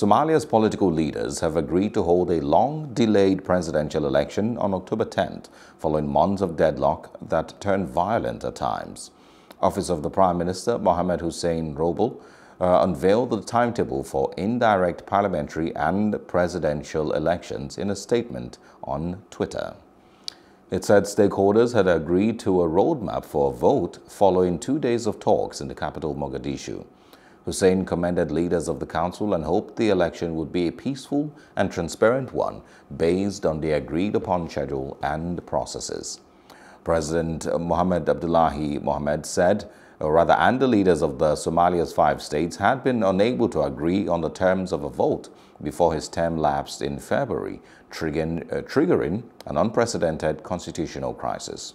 Somalia's political leaders have agreed to hold a long-delayed presidential election on October 10th, following months of deadlock that turned violent at times. Office of the Prime Minister, Mohamed Hussein Roble, uh, unveiled the timetable for indirect parliamentary and presidential elections in a statement on Twitter. It said stakeholders had agreed to a roadmap for a vote following two days of talks in the capital Mogadishu. Hussein commended leaders of the council and hoped the election would be a peaceful and transparent one based on the agreed upon schedule and processes. President Mohamed Abdullahi Mohamed said, or rather, and the leaders of the Somalia's five states had been unable to agree on the terms of a vote before his term lapsed in February, triggering, uh, triggering an unprecedented constitutional crisis.